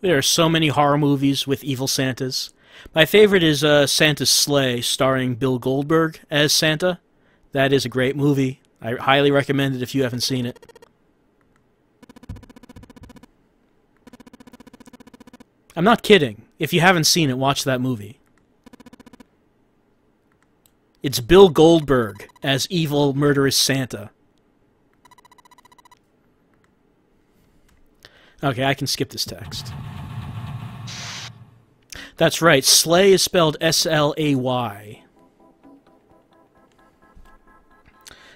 There are so many horror movies with evil Santas. My favorite is uh, Santa's Slay, starring Bill Goldberg as Santa. That is a great movie. I highly recommend it if you haven't seen it. I'm not kidding. If you haven't seen it, watch that movie. It's Bill Goldberg as evil, murderous Santa. Okay, I can skip this text. That's right. Slay is spelled S L A Y.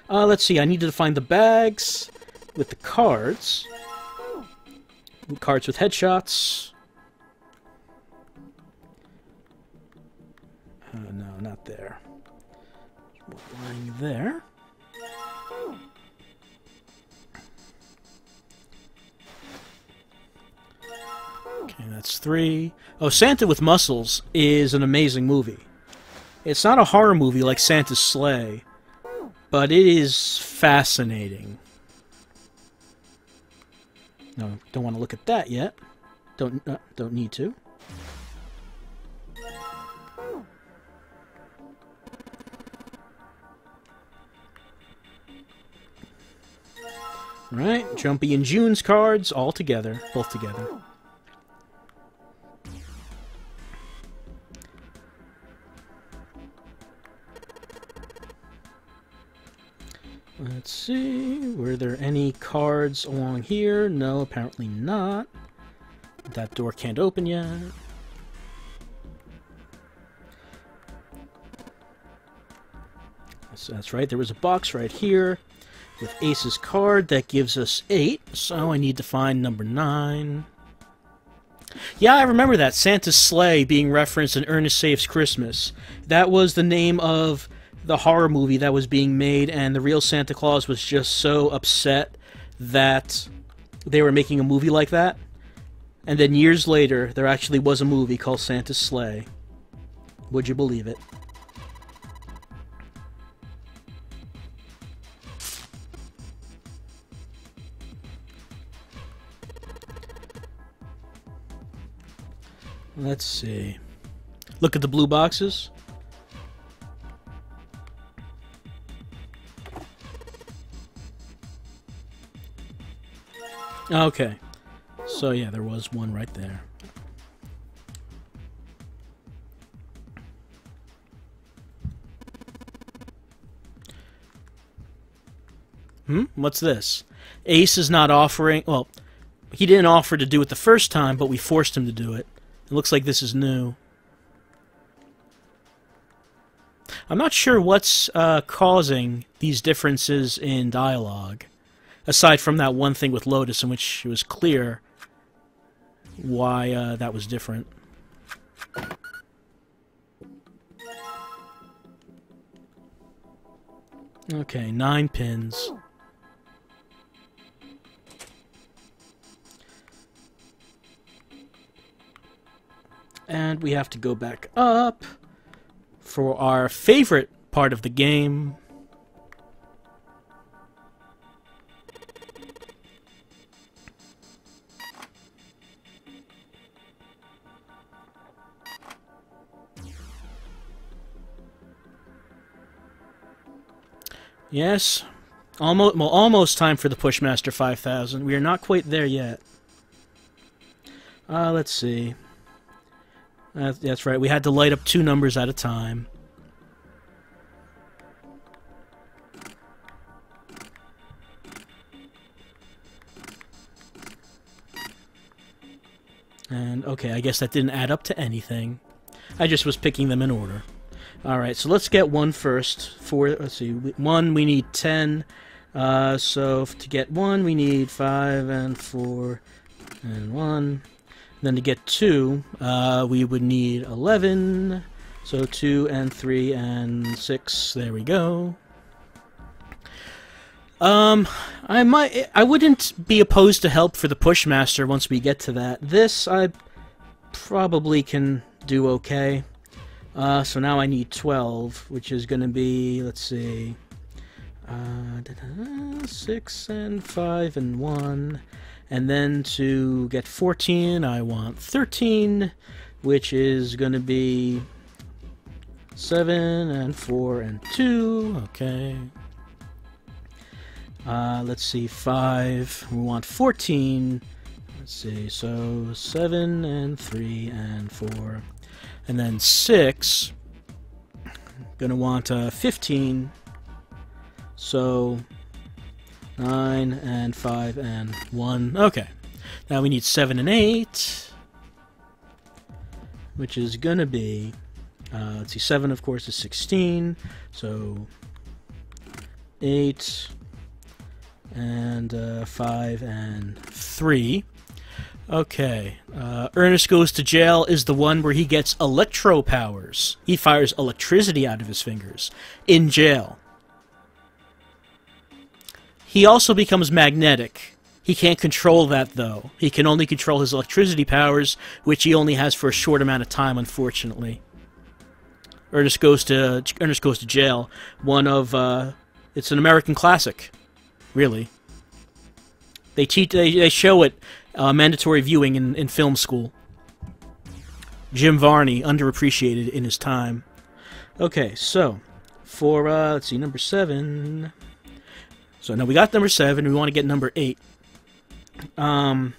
Uh, let's see. I need to find the bags with the cards. Cards with headshots. Uh, no, not there. Lying there. Okay, that's three. Oh, Santa with Muscles is an amazing movie. It's not a horror movie like Santa's Slay, but it is fascinating. No, don't want to look at that yet. Don't uh, don't need to. Right, Jumpy and June's cards all together, both together. Along here? No, apparently not. That door can't open yet. So that's right, there was a box right here with Ace's card that gives us 8, so I need to find number 9. Yeah, I remember that, Santa's Slay being referenced in Ernest Saves Christmas. That was the name of the horror movie that was being made, and the real Santa Claus was just so upset that they were making a movie like that. And then years later, there actually was a movie called Santa's Slay. Would you believe it? Let's see. Look at the blue boxes. Okay. So yeah, there was one right there. Hmm? What's this? Ace is not offering... Well, he didn't offer to do it the first time, but we forced him to do it. It looks like this is new. I'm not sure what's uh, causing these differences in dialogue aside from that one thing with Lotus in which it was clear why uh, that was different. Okay, nine pins. And we have to go back up for our favorite part of the game, Yes. Almost, well, almost time for the Pushmaster 5000. We are not quite there yet. Uh, let's see. Uh, that's right, we had to light up two numbers at a time. And, okay, I guess that didn't add up to anything. I just was picking them in order. All right, so let's get one first. For let's see, one we need ten. Uh, so to get one, we need five and four and one. Then to get two, uh, we would need eleven. So two and three and six. There we go. Um, I might, I wouldn't be opposed to help for the Pushmaster once we get to that. This I probably can do okay. Uh, so now I need 12, which is going to be, let's see, uh, 6 and 5 and 1. And then to get 14, I want 13, which is going to be 7 and 4 and 2. Okay. Uh, let's see, 5. We want 14. Let's see, so 7 and 3 and 4. And then 6. Gonna want uh, 15. So 9 and 5 and 1. Okay. Now we need 7 and 8. Which is gonna be. Uh, let's see, 7 of course is 16. So 8 and uh, 5 and 3. Okay. Uh, Ernest Goes to Jail is the one where he gets electro powers. He fires electricity out of his fingers in jail. He also becomes magnetic. He can't control that, though. He can only control his electricity powers, which he only has for a short amount of time, unfortunately. Ernest Goes to Ernest Goes to Jail, one of uh, it's an American classic, really. They teach they, they show it uh, mandatory viewing in, in film school. Jim Varney, underappreciated in his time. Okay, so for uh, let's see, number seven. So now we got number seven. We want to get number eight. Um,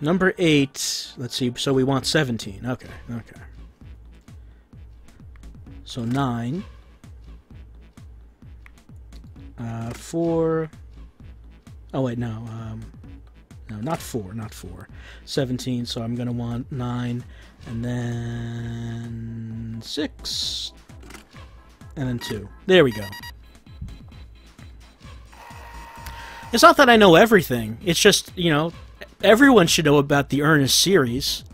number eight. Let's see. So we want seventeen. Okay, okay. So nine. Uh, four. Oh wait, no. Um, no, not 4, not 4. 17, so I'm going to want 9, and then 6, and then 2. There we go. It's not that I know everything. It's just, you know, everyone should know about the Ernest series.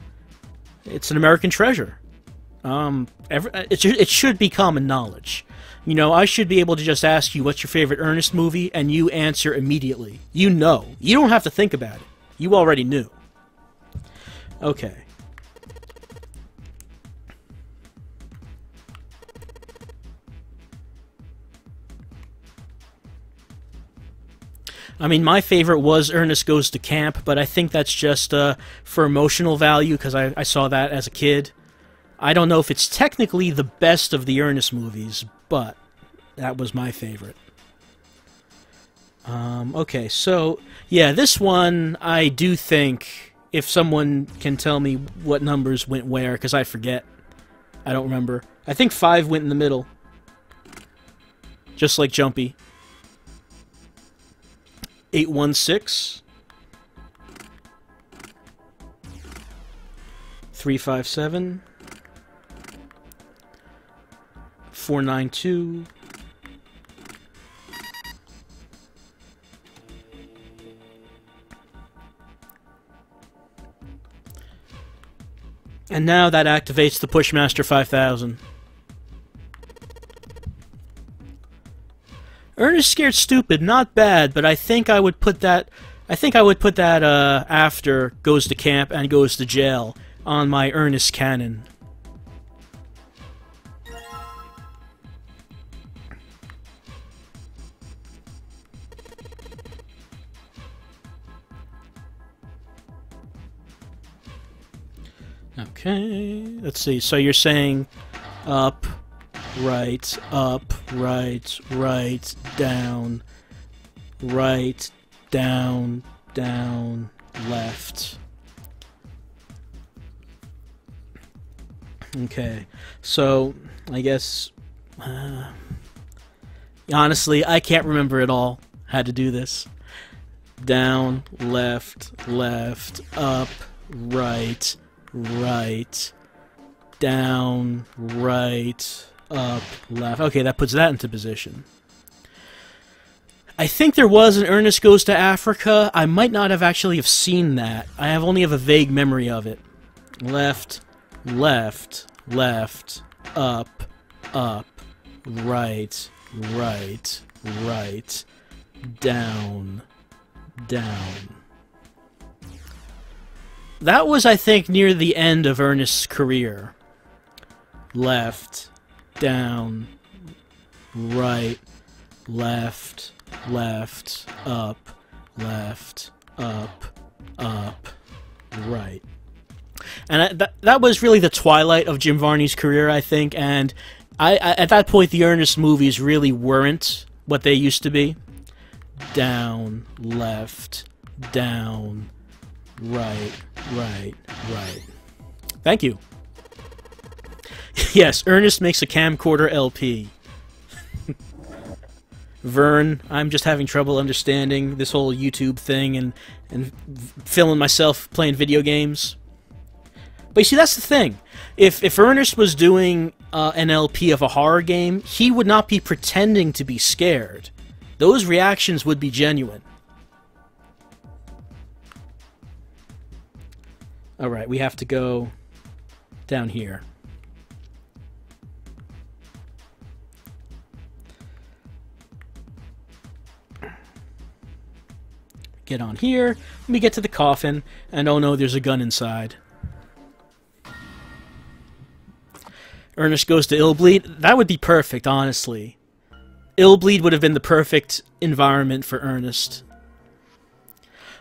It's an American treasure. Um, every, it, it should be common knowledge. You know, I should be able to just ask you what's your favorite Ernest movie, and you answer immediately. You know. You don't have to think about it. You already knew. Okay. I mean, my favorite was Ernest Goes to Camp, but I think that's just uh, for emotional value because I, I saw that as a kid. I don't know if it's technically the best of the Ernest movies, but that was my favorite. Um, okay, so yeah, this one I do think if someone can tell me what numbers went where, because I forget. I don't remember. I think five went in the middle. Just like Jumpy. 816. 357. 492. And now that activates the Pushmaster 5000. Ernest Scared Stupid, not bad, but I think I would put that I think I would put that uh, after Goes to Camp and Goes to Jail on my Ernest canon. Okay, let's see. So you're saying up, right, up, right, right, down, right, down, down, left. Okay, so I guess uh, honestly, I can't remember at all how to do this. Down, left, left, up, right right, down, right, up, left. Okay, that puts that into position. I think there was an Ernest Goes to Africa. I might not have actually have seen that. I have only have a vague memory of it. Left, left, left, up, up, right, right, right, down, down. That was, I think, near the end of Ernest's career. Left, down, right, left, left, up, left, up, up, right. And I, that, that was really the twilight of Jim Varney's career, I think, and I, I at that point the Ernest movies really weren't what they used to be. Down, left, down, right, right, right. Thank you. yes, Ernest makes a camcorder LP. Vern, I'm just having trouble understanding this whole YouTube thing and and filming myself playing video games. But you see, that's the thing. If if Ernest was doing uh, an LP of a horror game, he would not be pretending to be scared. Those reactions would be genuine. All right, we have to go down here. Get on here. We get to the coffin, and oh no, there's a gun inside. Ernest goes to Illbleed. That would be perfect, honestly. Illbleed would have been the perfect environment for Ernest.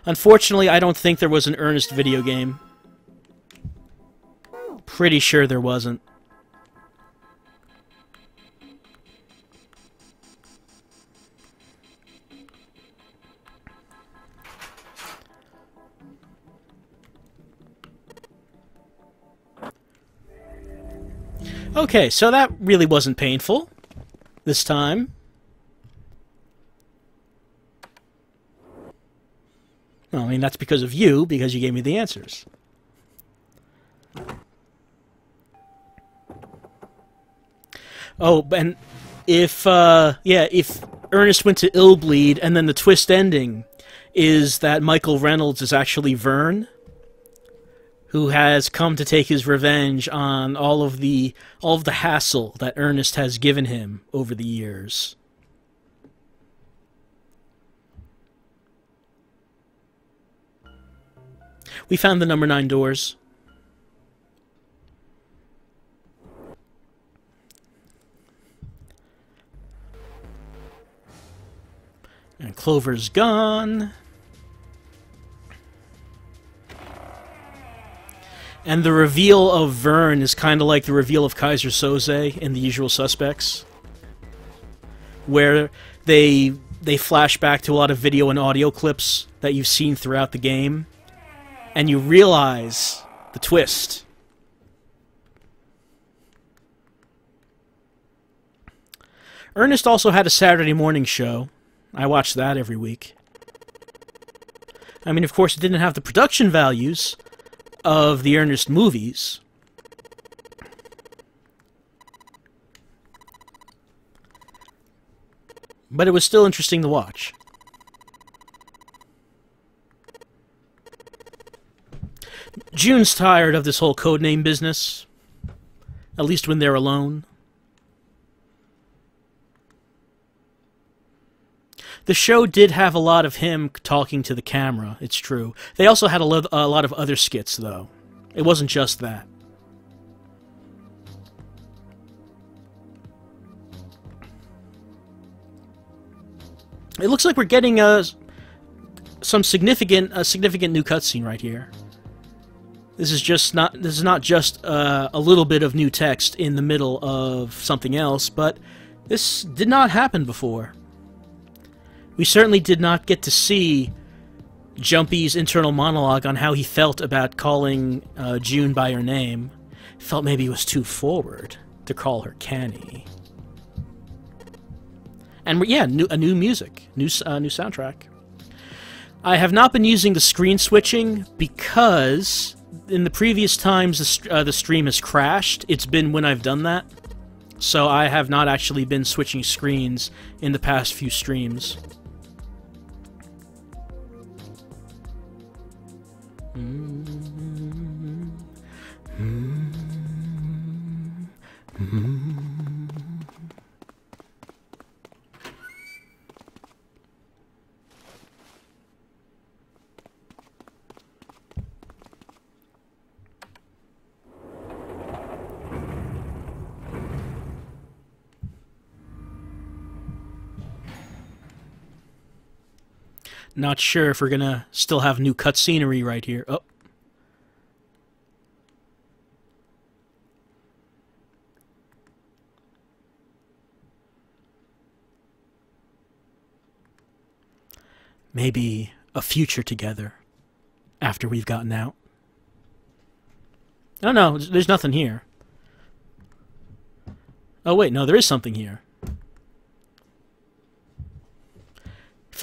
Unfortunately, I don't think there was an Ernest video game. Pretty sure there wasn't. Okay, so that really wasn't painful this time. Well, I mean, that's because of you, because you gave me the answers. Oh, and if, uh, yeah, if Ernest went to Illbleed and then the twist ending is that Michael Reynolds is actually Vern, who has come to take his revenge on all of the all of the hassle that Ernest has given him over the years. We found the number 9 doors. And Clover's gone. And the reveal of Vern is kind of like the reveal of Keyser Söze in The Usual Suspects, where they they flash back to a lot of video and audio clips that you've seen throughout the game, and you realize the twist. Ernest also had a Saturday morning show. I watched that every week. I mean, of course, it didn't have the production values of the Ernest movies. But it was still interesting to watch. June's tired of this whole codename business. At least when they're alone. The show did have a lot of him talking to the camera, it's true. They also had a, lo a lot of other skits, though. It wasn't just that. It looks like we're getting a uh, some significant a significant new cutscene right here. This is just not this is not just uh, a little bit of new text in the middle of something else, but this did not happen before. We certainly did not get to see Jumpy's internal monologue on how he felt about calling uh, June by her name. Felt maybe it was too forward to call her Kanny. And yeah, new, a new music, new uh, new soundtrack. I have not been using the screen switching because in the previous times the, uh, the stream has crashed. It's been when I've done that. So I have not actually been switching screens in the past few streams. Not sure if we're gonna still have new cut scenery right here. Oh. Maybe a future together after we've gotten out. Oh no, there's nothing here. Oh wait, no, there is something here.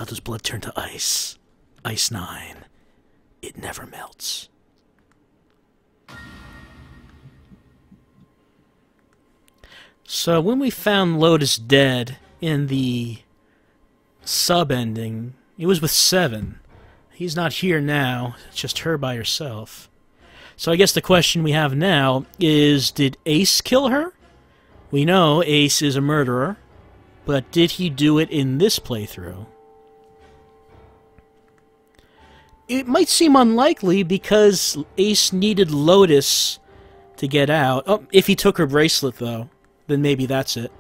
His blood turn to ice. Ice 9. It never melts. So when we found Lotus dead in the sub ending, it was with Seven. He's not here now, it's just her by herself. So I guess the question we have now is did Ace kill her? We know Ace is a murderer, but did he do it in this playthrough? It might seem unlikely because Ace needed Lotus to get out. Oh, if he took her bracelet, though, then maybe that's it.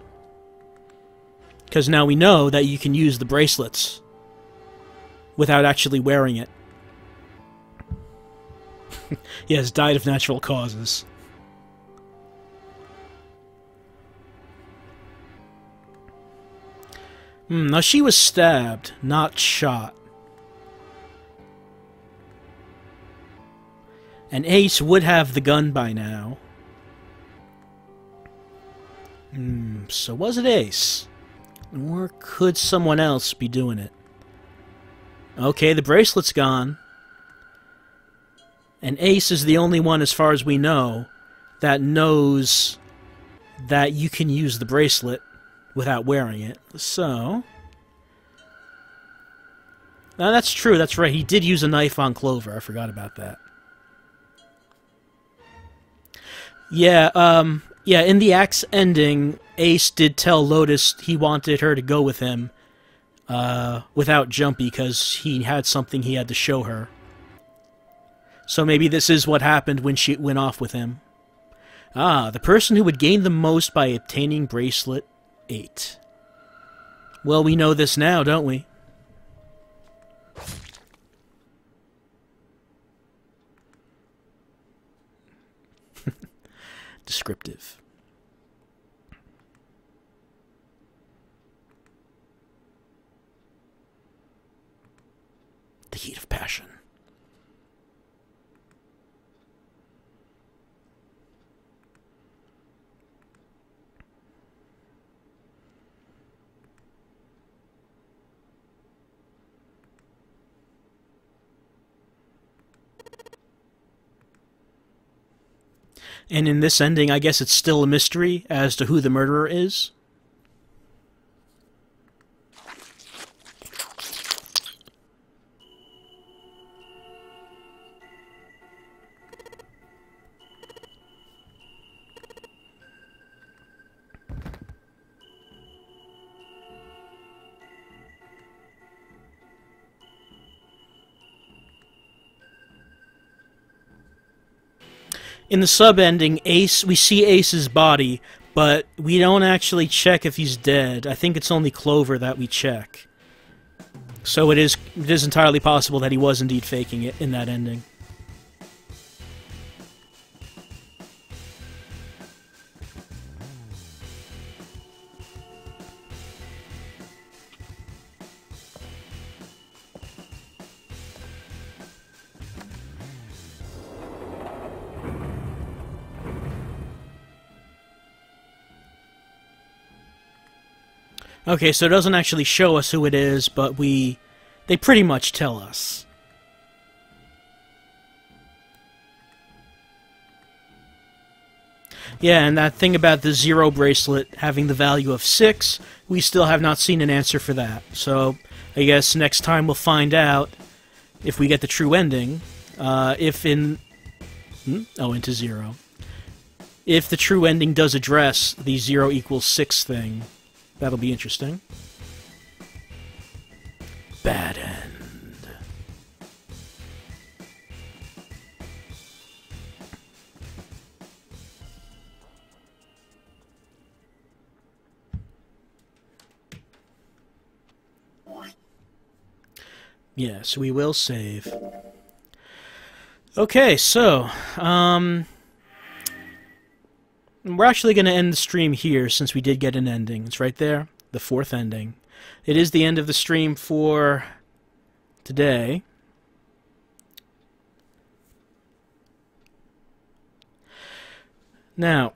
Because now we know that you can use the bracelets without actually wearing it. yes, died of natural causes. Hmm, now she was stabbed, not shot. And Ace would have the gun by now. Hmm, so was it Ace? Or could someone else be doing it? Okay, the bracelet's gone. And Ace is the only one, as far as we know, that knows that you can use the bracelet without wearing it. So... Now, that's true, that's right. He did use a knife on Clover. I forgot about that. Yeah, um... Yeah, in the axe ending, Ace did tell Lotus he wanted her to go with him uh, without Jumpy because he had something he had to show her. So maybe this is what happened when she went off with him. Ah, the person who would gain the most by obtaining Bracelet 8. Well, we know this now, don't we? Descriptive. The heat of passion. And in this ending, I guess it's still a mystery as to who the murderer is. In the sub ending, Ace we see Ace's body, but we don't actually check if he's dead. I think it's only Clover that we check. So it is it is entirely possible that he was indeed faking it in that ending. Okay, so it doesn't actually show us who it is, but we... They pretty much tell us. Yeah, and that thing about the zero bracelet having the value of 6, we still have not seen an answer for that. So, I guess next time we'll find out if we get the true ending. Uh, if in... Hmm? Oh, into 0. If the true ending does address the 0 equals 6 thing. That'll be interesting. Bad end. Yes, we will save. Okay, so, um, we're actually going to end the stream here since we did get an ending. It's right there, the fourth ending. It is the end of the stream for today. Now,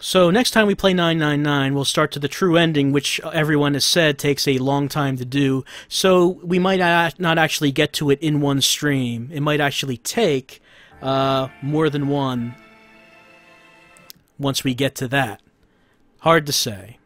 so next time we play 999, we'll start to the true ending, which everyone has said takes a long time to do. So we might not actually get to it in one stream. It might actually take uh, more than one once we get to that. Hard to say.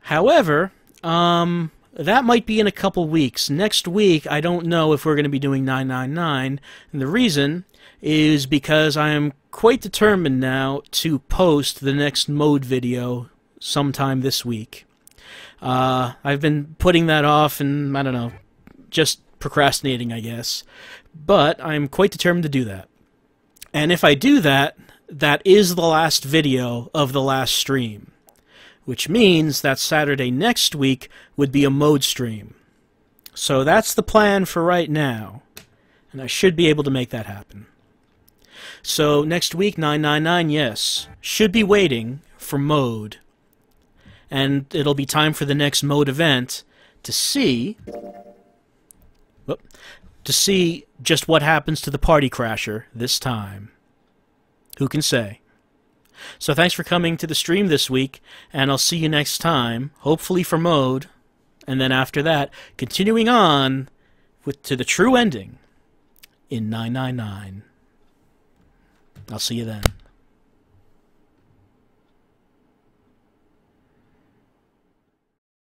However, um, that might be in a couple weeks. Next week, I don't know if we're going to be doing 999, and the reason is because I am quite determined now to post the next mode video sometime this week. Uh, I've been putting that off and, I don't know, just procrastinating, I guess. But I'm quite determined to do that. And if I do that, that is the last video of the last stream. Which means that Saturday next week would be a mode stream. So that's the plan for right now. And I should be able to make that happen. So next week, 999, yes. Should be waiting for mode. And it'll be time for the next mode event to see to see just what happens to the party crasher this time. Who can say? So thanks for coming to the stream this week, and I'll see you next time, hopefully for mode, and then after that, continuing on with to the true ending in 999. I'll see you then.